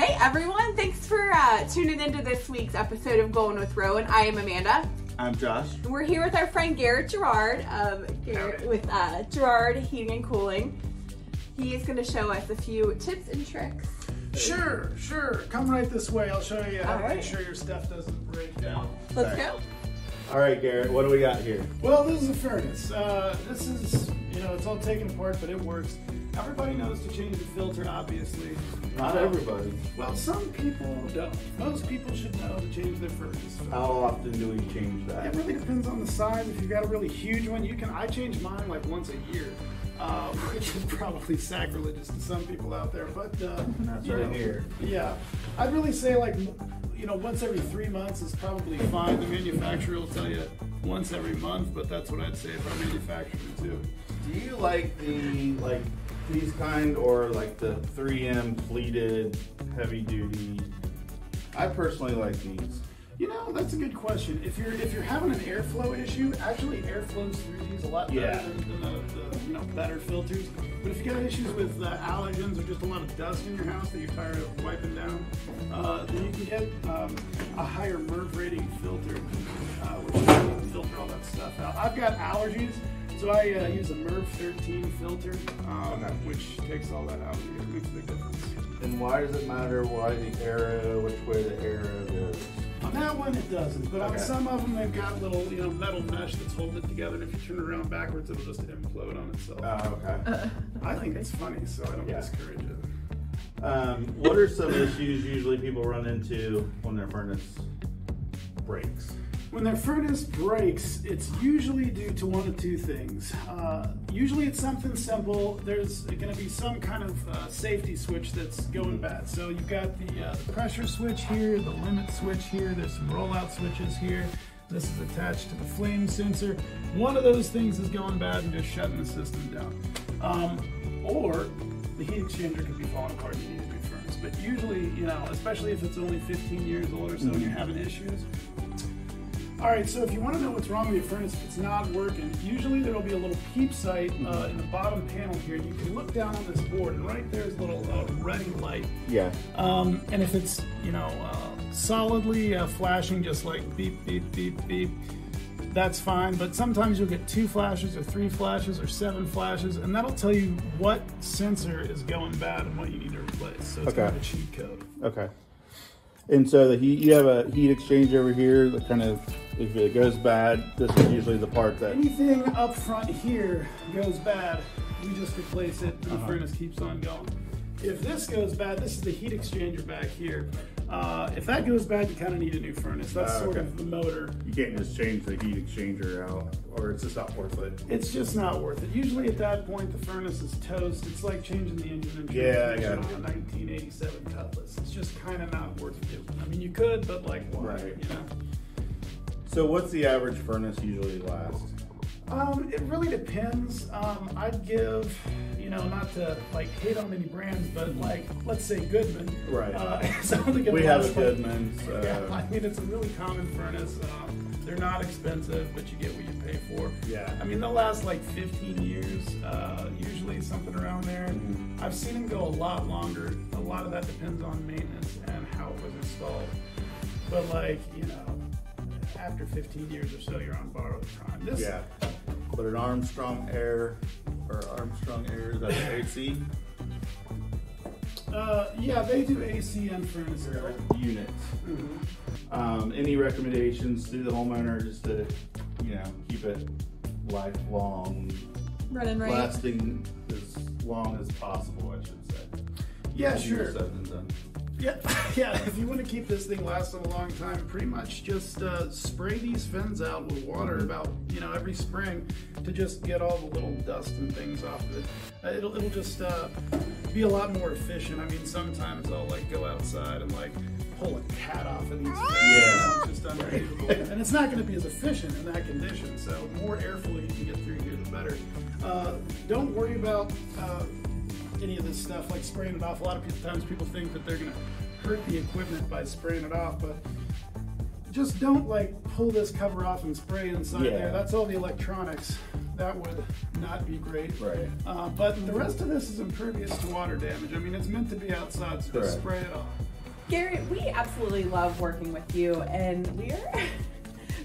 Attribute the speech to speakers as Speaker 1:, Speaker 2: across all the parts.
Speaker 1: Hey everyone, thanks for uh, tuning into this week's episode of Going with Roen. I am Amanda.
Speaker 2: I'm Josh.
Speaker 1: We're here with our friend Garrett Gerard, um, Garrett with uh, Gerard Heating and Cooling. He is going to show us a few tips and tricks.
Speaker 3: Sure, sure. Come right this way. I'll show you how to
Speaker 1: All right.
Speaker 3: make sure your stuff doesn't break down.
Speaker 1: Let's
Speaker 2: All right.
Speaker 1: go.
Speaker 2: All right, Garrett, what do we got here?
Speaker 3: Well, this is a furnace. Uh, this is, you know, it's all taken apart, but it works. Everybody knows to change the filter, obviously.
Speaker 2: Not everybody.
Speaker 3: Well, some people don't. Most people should know to change their furnace.
Speaker 2: How often do we change that?
Speaker 3: It really depends on the size. If you've got a really huge one, you can. I change mine like once a year, um, which is probably sacrilegious to some people out there. But uh,
Speaker 2: That's right
Speaker 3: know,
Speaker 2: here.
Speaker 3: Yeah, I'd really say like you know once every three months is probably fine. The manufacturer will tell you once every month, but that's what I'd say manufactured it too.
Speaker 2: Do you like the like these kind or like the 3M pleated heavy duty? I personally like these.
Speaker 3: You know, that's a good question. If you're if you're having an airflow issue, actually air flows through these a lot better
Speaker 2: Yeah.
Speaker 3: than, than the, the you know better filters. But if you got issues with uh, allergens or just a lot of dust in your house that you're tired of wiping down, uh, then you can get um, a higher MERV rating filter, uh, which will filter all that stuff out. I've got allergies, so I uh, use a MERV 13 filter, um,
Speaker 2: Okay.
Speaker 3: which takes all that out. It makes a big difference.
Speaker 2: And why does it matter why the arrow, which way the arrow goes?
Speaker 3: On that one, it doesn't, but on some of them, they've got little, you know, metal mesh that's holding it together. And if you turn it around backwards, it'll just implode on itself.
Speaker 2: Oh, okay.
Speaker 3: I think it's funny, so I don't
Speaker 2: Yeah.
Speaker 3: discourage it.
Speaker 2: Um, what are some issues usually people run into when their furnace breaks?
Speaker 3: When their furnace breaks, it's usually due to one of two things. Uh, usually, it's something simple. There's going to be some kind of uh, safety switch that's going bad. So you've got the, uh, pressure switch here, the limit switch here. There's some rollout switches here. This is attached to the flame sensor. One of those things is going bad and just shutting the system down. Um, or the heat exchanger could be falling apart and you need a new furnace. But usually, you know, especially if it's only 15 years old or so and you're having issues, all right, so if you want to know what's wrong with your furnace, if it's not working, usually there will be a little peep sight uh, in the bottom panel here. You can look down on this board, and right there's a little uh, ready light.
Speaker 2: Yeah.
Speaker 3: Um, and if it's, you know, uh, solidly uh, flashing just like beep, beep, beep, beep, that's fine. But sometimes you'll get two flashes or three flashes or seven flashes, and that'll tell you what sensor is going bad and what you need to replace. So it's kind of
Speaker 2: Okay.
Speaker 3: a cheat code.
Speaker 2: Okay. And so the heat, you have a heat exchange over here that kind of, if it goes bad, this is usually the part that.
Speaker 3: Anything up front here goes bad, we just replace it and the
Speaker 2: Uh-huh.
Speaker 3: furnace keeps on going. If this goes bad, this is the heat exchanger back here. Uh, if that goes bad, you kind of need a new furnace. That's
Speaker 2: Ah,
Speaker 3: sort
Speaker 2: okay.
Speaker 3: of the motor.
Speaker 2: You can't just change the heat exchanger out, or it's just not worth it.
Speaker 3: It's just not worth it. Usually at that point, the furnace is toast. It's like changing the engine and
Speaker 2: Yeah, got
Speaker 3: on a 1987 Cutlass. It's just kind of not worth doing. I mean, you could, but like, why?
Speaker 2: Right.
Speaker 3: You know.
Speaker 2: So what's the average furnace usually last?
Speaker 3: Um, it really depends. Um, I'd give, you know, not to like hate on any brands, but like, let's say Goodman.
Speaker 2: Right.
Speaker 3: Uh, it's only gonna
Speaker 2: We have a Goodman. So
Speaker 3: Yeah, I mean, it's a really common furnace. Um, they're not expensive, but you get what you pay for.
Speaker 2: Yeah.
Speaker 3: I mean, they'll last like 15 years, uh, usually something around there.
Speaker 2: Mhm.
Speaker 3: I've seen them go a lot longer. A lot of that depends on maintenance and how it was installed. But like, you know, after 15 years or so, you're on borrowed time. This,
Speaker 2: yeah. But an Armstrong Air or Armstrong Air is that an AC
Speaker 3: Uh, yeah, they do AC and furnace air.
Speaker 2: unit?
Speaker 3: Mhm.
Speaker 2: Um, any recommendations to the homeowner just to, you know, keep it lifelong,
Speaker 1: Running right.
Speaker 2: lasting as long as possible, I should say.
Speaker 3: Yeah,
Speaker 2: Easier
Speaker 3: sure.
Speaker 2: Said than done.
Speaker 3: Yeah, yeah. If you want to keep this thing lasting a long time, pretty much just uh, spray these fins out with water about you know every spring to just get all the little dust and things off of it. Uh, it'll it'll just uh, be a lot more efficient. I mean, sometimes I'll like go outside and like pull a cat off of these fins.
Speaker 2: Yeah.
Speaker 3: It's just unbelievable. and it's not going to be as efficient in that condition. So the more airflow you can get through here, the better. Uh, don't worry about. Any of this stuff, like spraying it off. A lot of people, times people think that they're gonna hurt the equipment by spraying it off, but just don't like pull this cover off and spray inside
Speaker 2: Yeah.
Speaker 3: there. That's all the electronics. That would not be great.
Speaker 2: Right.
Speaker 3: Uh, but the rest of this is impervious to water damage. I mean, it's meant to be outside, so
Speaker 2: Correct.
Speaker 3: just spray it off.
Speaker 1: Garrett, we absolutely love working with you, and we're.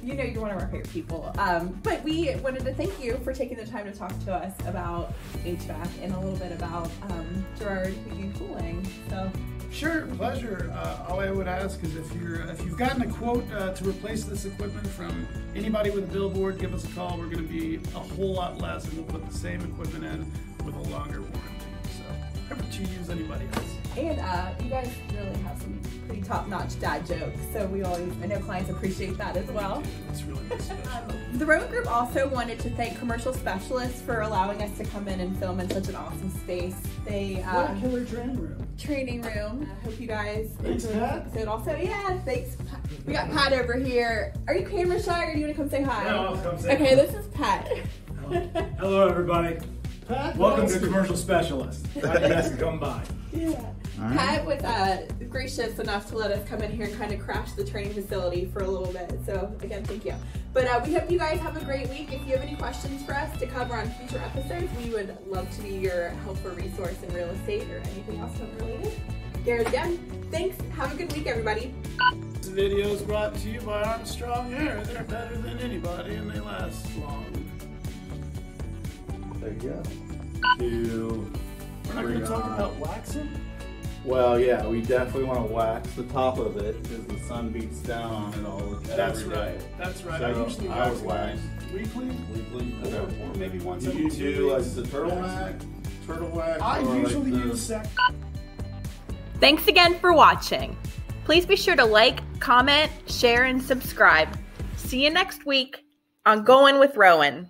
Speaker 1: You know you're one of our favorite people. Um, but we wanted to thank you for taking the time to talk to us about HVAC and a little bit about um, Gerard Heating and Cooling. So
Speaker 3: Sure, pleasure. Uh, all I would ask is if you're if you've gotten a quote uh, to replace this equipment from anybody with a billboard, give us a call. We're going to be a whole lot less, and we'll put the same equipment in with a longer warranty. So never to use anybody else.
Speaker 1: And uh, you guys really have some pretty top-notch dad jokes, so we always, I know clients appreciate that as well.
Speaker 3: It's really nice.
Speaker 1: Um, the Roen Group also wanted to thank commercial specialists for allowing us to come in and film in such an awesome space. They
Speaker 3: What a
Speaker 1: uh,
Speaker 3: killer training room.
Speaker 1: training room. I hope you guys
Speaker 3: Thanks,
Speaker 1: enjoyed this
Speaker 3: Pat.
Speaker 1: episode. Also, yeah, thanks. We got Pat over here. Are you camera shy, or do you want to come say hi?
Speaker 4: No, I'll come say
Speaker 1: Okay,
Speaker 4: hi.
Speaker 1: this is Pat.
Speaker 4: Hello, everybody.
Speaker 3: Pat,
Speaker 4: Welcome to Commercial Specialist. Glad you guys can come by.
Speaker 1: Yeah.
Speaker 2: All right.
Speaker 1: Pat was uh, gracious enough to let us come in here and kind of crash the training facility for a little bit. So again, thank you. But uh, we hope you guys have a great week. If you have any questions for us to cover on future episodes, we would love to be your helpful resource in real estate or anything else home related. Garrett, again, thanks. Have a good week, everybody.
Speaker 3: This video is brought to you by Armstrong Air. They're better than anybody, and they last long.
Speaker 2: There you go. Two.
Speaker 3: We're not going
Speaker 2: three
Speaker 3: to talk
Speaker 2: on.
Speaker 3: about waxing.
Speaker 2: Well, yeah, we definitely want to wax the top of it because the sun beats down on it all the time.
Speaker 3: That's
Speaker 2: every day.
Speaker 3: right. That's right.
Speaker 2: So,
Speaker 3: I usually
Speaker 2: I
Speaker 3: wax
Speaker 2: wax.
Speaker 3: weekly,
Speaker 2: Weekly.
Speaker 3: or,
Speaker 2: Okay.
Speaker 3: or maybe once
Speaker 2: Do
Speaker 3: every
Speaker 2: you
Speaker 3: two
Speaker 2: do like
Speaker 3: weeks.
Speaker 2: the turtleneck, turtle wax?
Speaker 3: I
Speaker 2: or, like,
Speaker 3: usually
Speaker 2: the-
Speaker 3: use sec.
Speaker 5: Thanks again for watching. Please be sure to like, comment, share, and subscribe. See you next week on Going with Roen.